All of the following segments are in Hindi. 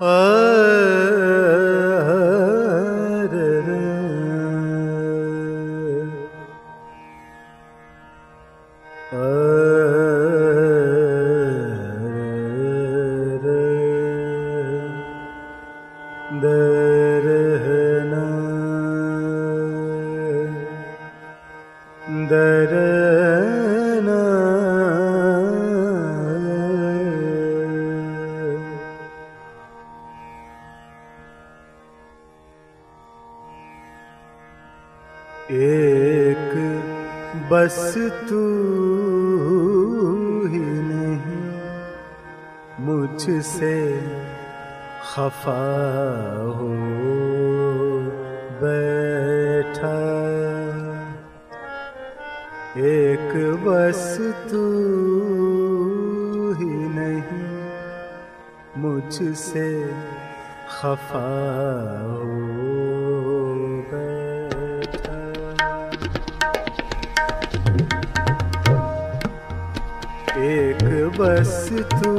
Uh... एक बस तू ही नहीं, मुझसे खफा हो बैठा। एक बस तू ही नहीं, मुझसे खफा हो बस तू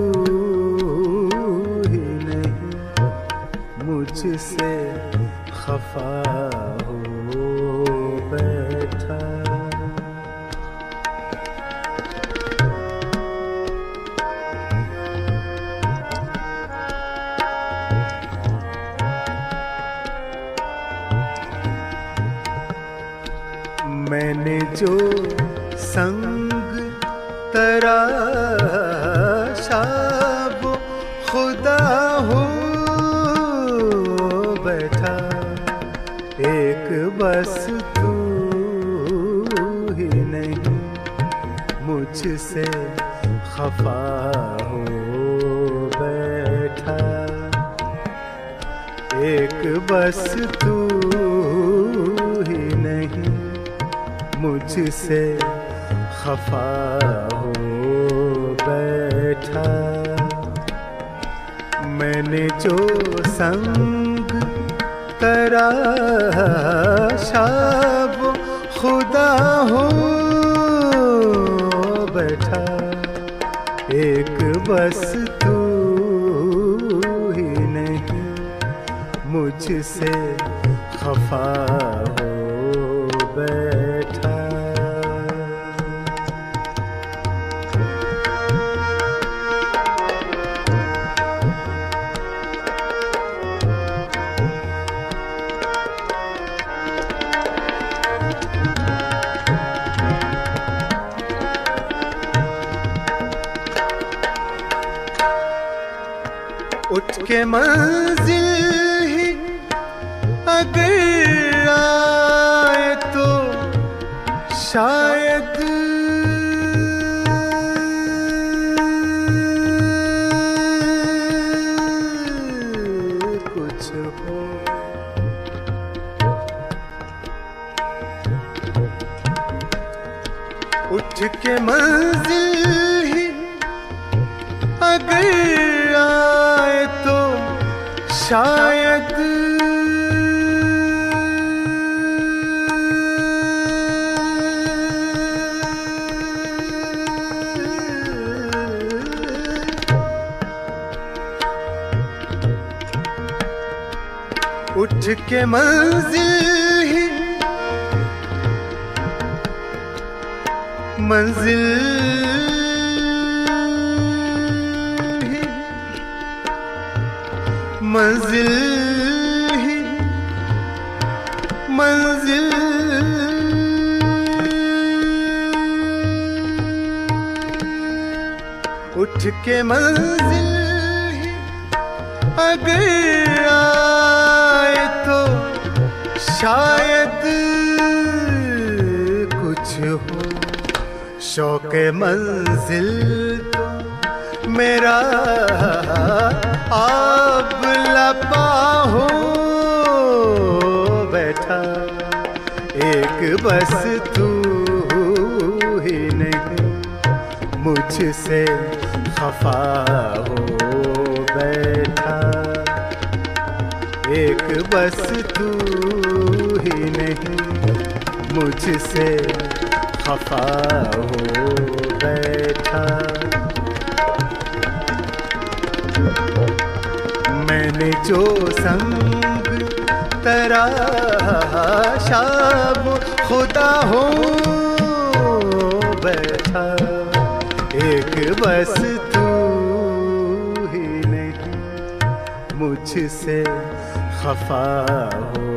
ही नहीं मुझसे खफा हो बैठा। मैंने जो संग तराशा खुदा हो बैठा। एक बस तू ही नहीं, मुझसे खफा हो बैठा। एक बस तू ही नहीं, मुझसे खफा हो बैठा मैंने जो संग करा वो खुदा हो बैठा। एक बस तू ही नहीं, मुझसे खफा उठ के मंजिल ही अगर आए तो शायद कुछ हो। उठ के मंजिल ही अगर शायद। उठ के मंजिल ही। मंजिल मंजिल ही, मंजिल। उठ के मंजिल अगर आए तो शायद कुछ हो। शौक मंजिल तो मेरा आप लपा हो बैठा। एक बस तू ही नहीं, मुझसे खफा हो बैठा। एक बस तू ही नहीं, मुझसे खफा हो बैठा। मैंने जो संग तरा शाम खुदा हो, बैठा। एक बस तू ही नहीं, मुझसे खफा हो।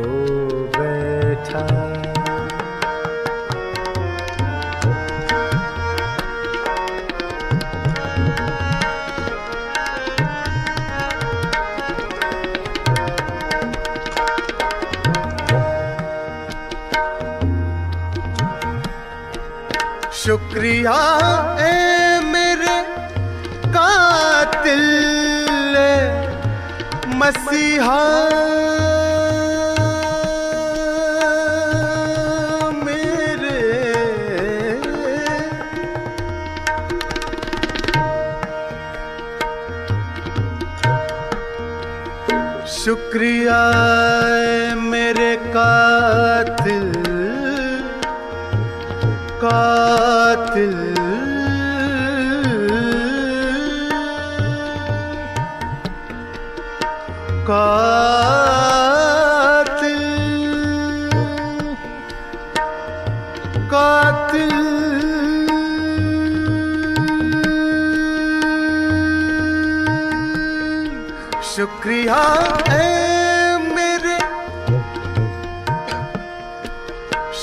शुक्रिया ए मेरे कातिल मसीहा। मेरे शुक्रिया मेरे कातिल। कातिल कातिल। कातिल। शुक्रिया है मेरे।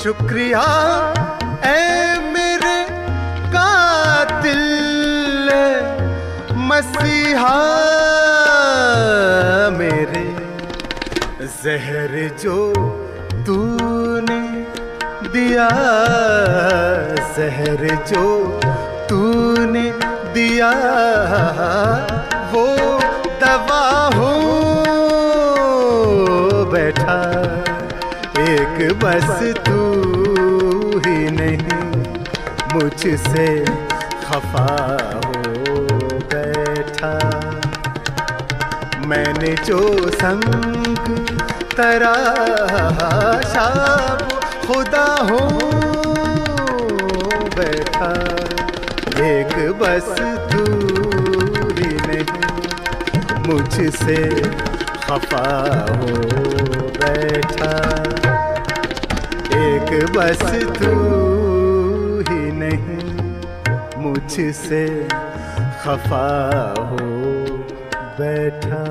शुक्रिया मसीहा मेरे जहर जो तूने दिया, जहर जो तूने दिया, वो दवा हो, बैठा एक बस तू ही नहीं, मुझसे खफा हो, बैठा। मैंने जो संग तरा शाब खुदा हो बैठा। एक बस ही नहीं, मुझसे खफा हो बैठा। एक बस तू ही नहीं, मुझसे खफा हो बैठा।